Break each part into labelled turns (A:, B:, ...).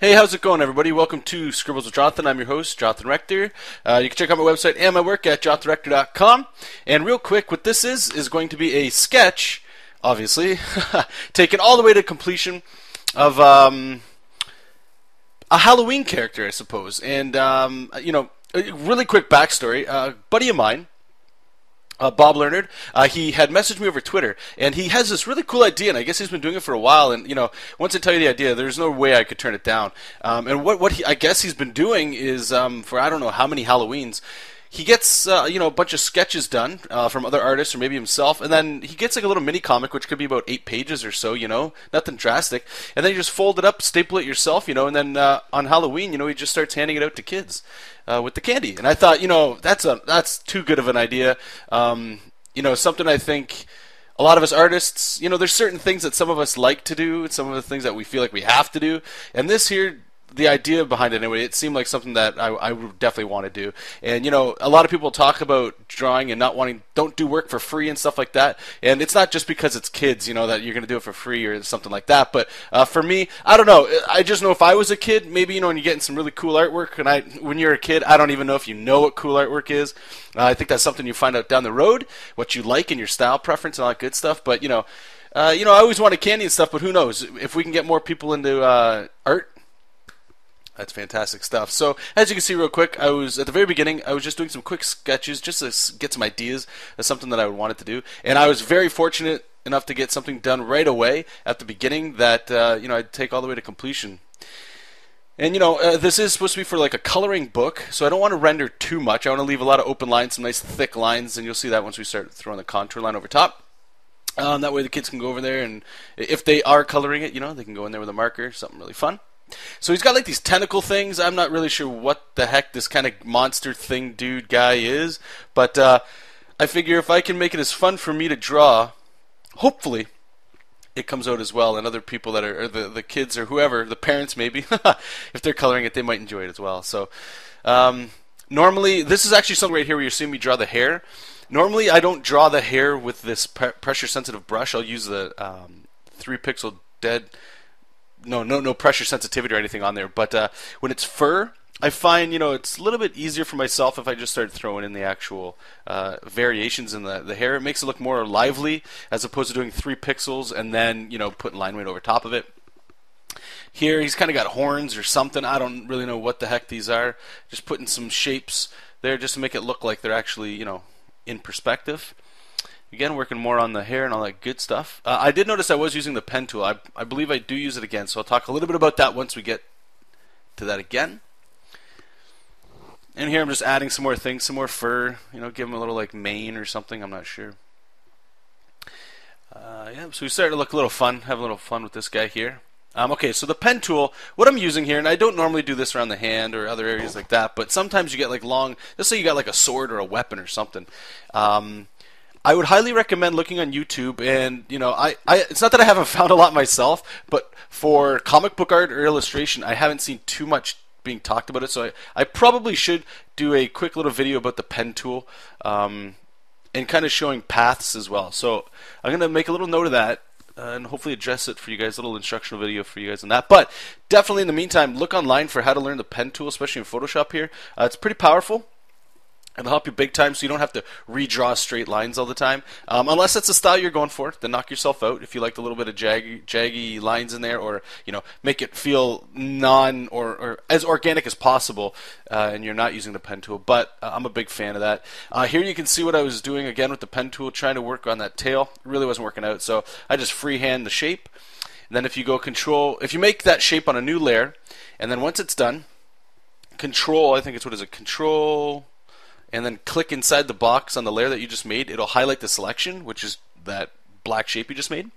A: Hey, how's it going, everybody? Welcome to Scribbles with Jonathan. I'm your host, Jonathan Rector. Uh, you can check out my website and my work at jonathanrector.com. And real quick, what this is is going to be a sketch, obviously, taken all the way to completion of um, a Halloween character, I suppose. And um, you know, really quick backstory: uh, a buddy of mine uh, Bob Leonard, uh, he had messaged me over Twitter, and he has this really cool idea, and I guess he's been doing it for a while. And you know, once I tell you the idea, there's no way I could turn it down. Um, and what what he, I guess he's been doing is um, for I don't know how many Halloweens, he gets uh, you know a bunch of sketches done uh, from other artists or maybe himself, and then he gets like a little mini comic which could be about eight pages or so, you know, nothing drastic, and then you just fold it up, staple it yourself, you know, and then uh, on Halloween, you know, he just starts handing it out to kids uh, with the candy, and I thought, you know, that's a that's too good of an idea, um, you know, something I think a lot of us artists, you know, there's certain things that some of us like to do, and some of the things that we feel like we have to do, and this here the idea behind it anyway, it seemed like something that I, I would definitely want to do. And you know, a lot of people talk about drawing and not wanting, don't do work for free and stuff like that. And it's not just because it's kids, you know, that you're going to do it for free or something like that. But uh, for me, I don't know. I just know if I was a kid, maybe you know, when you're getting some really cool artwork, and I, when you're a kid, I don't even know if you know what cool artwork is. Uh, I think that's something you find out down the road, what you like and your style preference and all that good stuff. But you know. Uh, you know, I always wanted candy and stuff, but who knows? If we can get more people into uh, art, that's fantastic stuff. So, as you can see, real quick, I was at the very beginning. I was just doing some quick sketches, just to get some ideas of something that I wanted to do, and I was very fortunate enough to get something done right away at the beginning that uh, you know I'd take all the way to completion. And you know, uh, this is supposed to be for like a coloring book, so I don't want to render too much. I want to leave a lot of open lines, some nice thick lines, and you'll see that once we start throwing the contour line over top. Um, that way the kids can go over there, and if they are coloring it, you know, they can go in there with a marker, something really fun. So he's got like these tentacle things. I'm not really sure what the heck this kind of monster thing dude guy is, but uh, I figure if I can make it as fun for me to draw, hopefully it comes out as well, and other people that are the the kids or whoever, the parents maybe, if they're coloring it, they might enjoy it as well. So. Um, normally, this is actually something right here where you're seeing me draw the hair. Normally, I don't draw the hair with this pressure sensitive brush. I'll use the um, 3 pixel dead no no no pressure sensitivity or anything on there. But uh, when it's fur, I find you know it's a little bit easier for myself if I just start throwing in the actual uh, variations in the the hair. It makes it look more lively as opposed to doing three pixels and then you know putting line weight over top of it. Here he's kind of got horns or something. I don't really know what the heck these are. Just putting some shapes there just to make it look like they're actually you know in perspective. Again, working more on the hair and all that good stuff. Uh, I did notice I was using the pen tool. I, I believe I do use it again, so I'll talk a little bit about that once we get to that again. And here I'm just adding some more things, some more fur. You know, give him a little like mane or something. I'm not sure. Uh, yeah, so we started to look a little fun, have a little fun with this guy here. Um, okay, so the pen tool, what I'm using here, and I don't normally do this around the hand or other areas like that, but sometimes you get like long, let's say you got like a sword or a weapon or something. Um, I would highly recommend looking on YouTube, and you know, I, I it's not that I haven't found a lot myself, but for comic book art or illustration, I haven't seen too much being talked about it. So I, I probably should do a quick little video about the pen tool, um, and kind of showing paths as well. So I'm gonna make a little note of that. Uh, and hopefully address it for you guys, a little instructional video for you guys on that. But definitely in the meantime, look online for how to learn the pen tool, especially in Photoshop here. Uh, it's pretty powerful. It'll help you big time so you don't have to redraw straight lines all the time. Um, unless that's the style you're going for, then knock yourself out. If you like a little bit of jaggy, jaggy lines in there or, you know, make it feel non or, or as organic as possible uh, and you're not using the pen tool. But uh, I'm a big fan of that. Uh, here you can see what I was doing again with the pen tool, trying to work on that tail. It really wasn't working out. So I just freehand the shape. And then if you go control, if you make that shape on a new layer, and then once it's done, control, I think it's what is it, control and then click inside the box on the layer that you just made, it'll highlight the selection, which is that black shape you just made.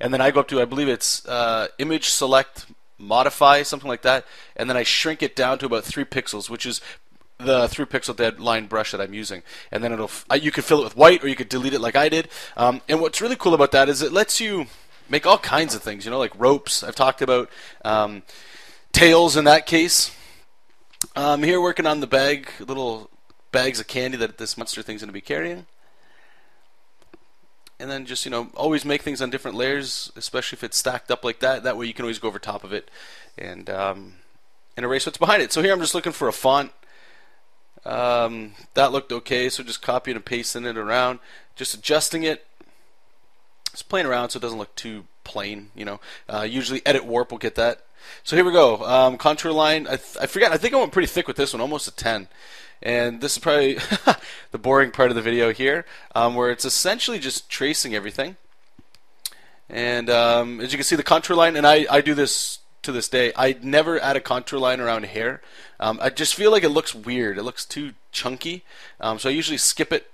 A: And then I go up to, I believe it's uh, image select modify, something like that, and then I shrink it down to about three pixels, which is the three pixel dead line brush that I'm using. And then it'll, you can fill it with white or you could delete it like I did. Um, and what's really cool about that is it lets you make all kinds of things, you know, like ropes I've talked about, um, tails in that case. Um, here working on the bag, little bags of candy that this monster thing's going to be carrying. and then just you know always make things on different layers, especially if it's stacked up like that. That way you can always go over top of it and um, and erase what's behind it. So here I'm just looking for a font. Um, that looked okay, so just copying and pasting it around, just adjusting it. Just playing around so it doesn't look too plain, you know. Uh, usually Edit Warp will get that. So here we go. Um, contour line. I, I forget. I think I went pretty thick with this one, almost a 10. And this is probably the boring part of the video here, um, where it's essentially just tracing everything. And um, as you can see, the contour line, and I, I do this to this day. I never add a contour line around hair. Um, I just feel like it looks weird. It looks too chunky. Um, so I usually skip it.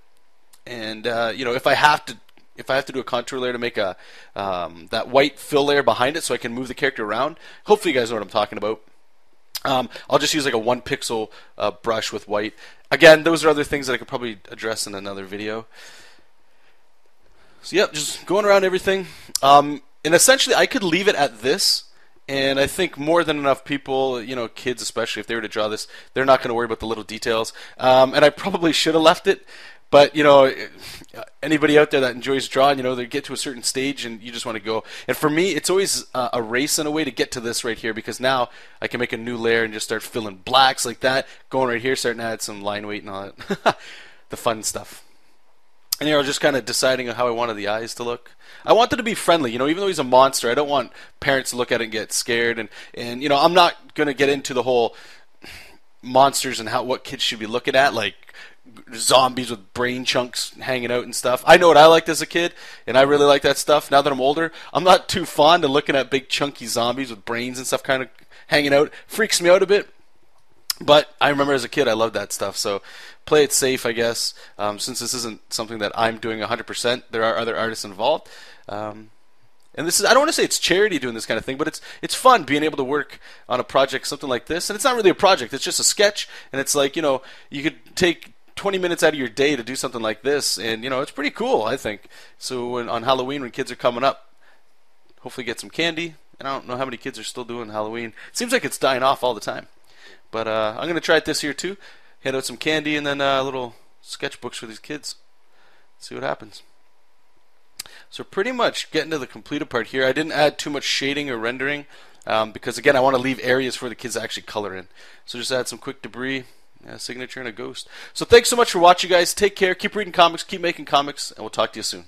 A: And uh, you know, if I have to if I have to do a contour layer to make a um, that white fill layer behind it so I can move the character around. Hopefully you guys know what I'm talking about. Um, I'll just use like a one pixel uh, brush with white. Again, those are other things that I could probably address in another video. So yep, just going around everything. Um, and essentially I could leave it at this and I think more than enough people, you know, kids especially, if they were to draw this, they're not going to worry about the little details. Um, and I probably should have left it but you know, anybody out there that enjoys drawing, you know, they get to a certain stage and you just want to go. And for me, it's always uh, a race in a way to get to this right here because now I can make a new layer and just start filling blacks like that. Going right here, starting to add some line weight and all that, the fun stuff. And you know, just kind of deciding on how I wanted the eyes to look. I wanted to be friendly, you know, even though he's a monster, I don't want parents to look at it and get scared. And and you know, I'm not gonna get into the whole monsters and how what kids should be looking at, like zombies with brain chunks hanging out and stuff. I know what I liked as a kid, and I really like that stuff. Now that I'm older, I'm not too fond of looking at big chunky zombies with brains and stuff kind of hanging out. Freaks me out a bit. But I remember as a kid, I loved that stuff. So play it safe, I guess. Um, since this isn't something that I'm doing 100%, there are other artists involved. Um, and this is I don't want to say it's charity doing this kind of thing, but it's it's fun being able to work on a project something like this. And it's not really a project; it's just a sketch. And it's like you know you could take 20 minutes out of your day to do something like this, and you know it's pretty cool, I think. So when, on Halloween, when kids are coming up, hopefully get some candy. And I don't know how many kids are still doing Halloween. It seems like it's dying off all the time. But uh, I'm gonna try it this year too. Hand out some candy and then uh, little sketchbooks for these kids. See what happens. So pretty much getting to the completed part here. I didn't add too much shading or rendering um, because again I want to leave areas for the kids to actually color in. So just add some quick debris a signature and a ghost. So thanks so much for watching, guys. Take care. Keep reading comics. Keep making comics, and we'll talk to you soon.